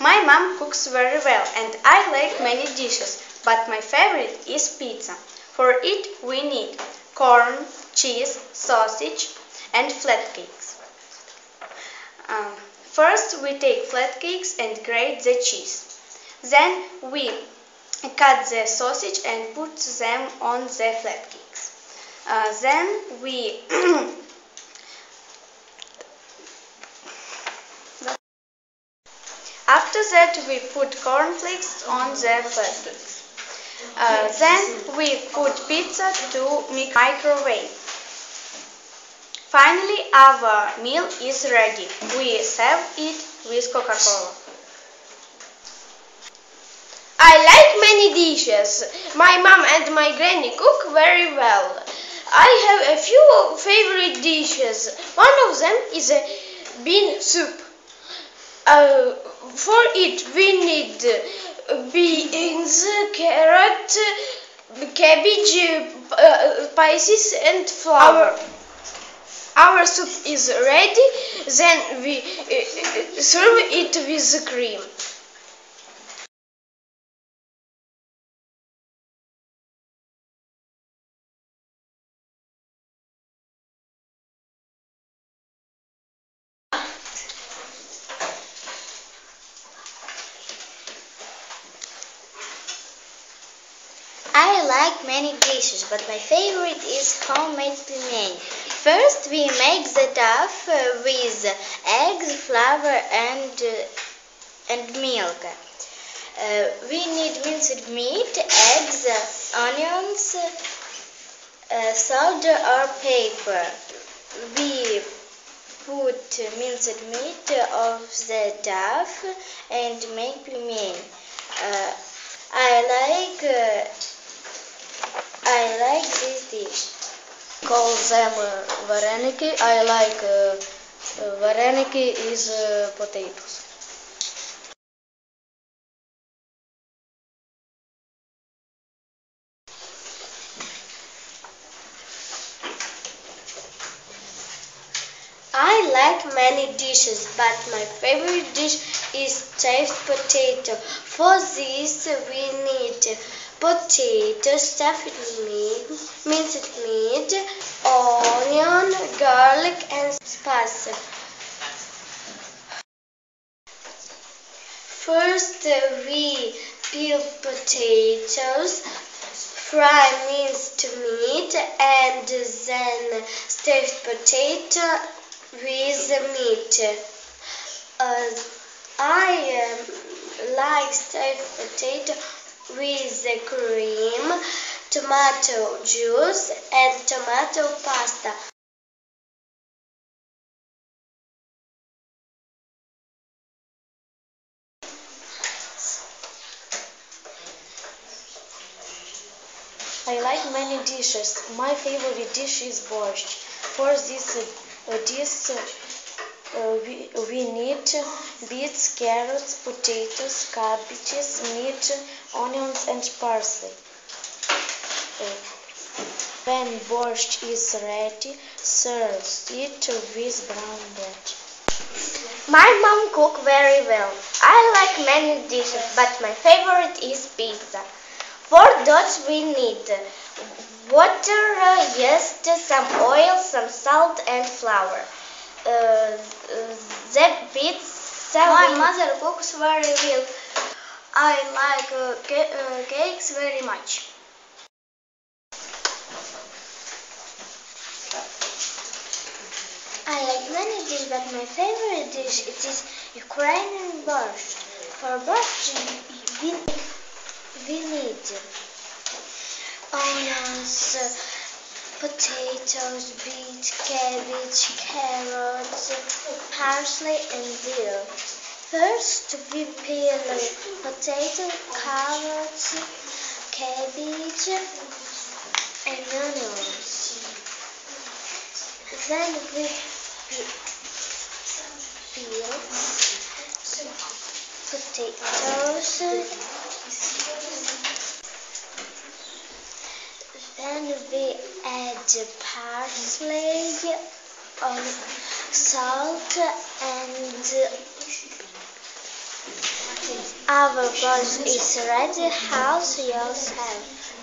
My mom cooks very well and I like many dishes, but my favorite is pizza. For it we need corn, cheese, sausage and flat cakes. Um, first we take flat cakes and grate the cheese. Then we cut the sausage and put them on the flat cakes. Uh, then we After that we put cornflakes on the flat cakes. Uh, then we put pizza to microwave. Finally our meal is ready. We serve it with Coca-Cola. I like many dishes. My mom and my granny cook very well. I have a few favorite dishes. One of them is a bean soup. Uh, for it we need beans, carrot, cabbage, uh, spices and flour. Our soup is ready, then we uh, serve it with cream. I like many dishes, but my favorite is homemade pelmeni. First, we make the dough uh, with eggs, flour, and uh, and milk. Uh, we need minced meat, eggs, onions, uh, salt or pepper. We put minced meat of the dough and make pelmeni. Uh, I like uh, I like this dish. Call them uh, vareniki. I like uh, uh, vareniki is uh, potatoes. I like many dishes, but my favorite dish is stuffed potato. For this, we need potato, stuffed meat, minced meat, onion, garlic, and spices. First, we peel potatoes, fry minced meat, and then stuffed potato with meat. Uh, I um, like stuffed potato with the cream, tomato juice, and tomato pasta. I like many dishes. My favorite dish is borscht. For this uh, dish, uh, we, we need beets, carrots, potatoes, cabbages, meat, onions, and parsley. Uh, when borscht is ready, serve it with brown bread. My mom cook very well. I like many dishes, but my favorite is pizza. For that we need water, yeast, some oil, some salt and flour. Uh, pizza My mother cooks very well. I like uh, uh, cakes very much. I like many dishes, but my favorite dish it is Ukrainian borscht. For borscht, we, we need onions, potatoes, beets, cabbage, carrots, parsley, and dill. First, we peel potato, carrots, cabbage, and onions. Then we pe- peel potatoes. Then we add parsley, salt, and Our borscht is ready. House yourself.